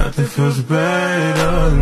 Nothing feels better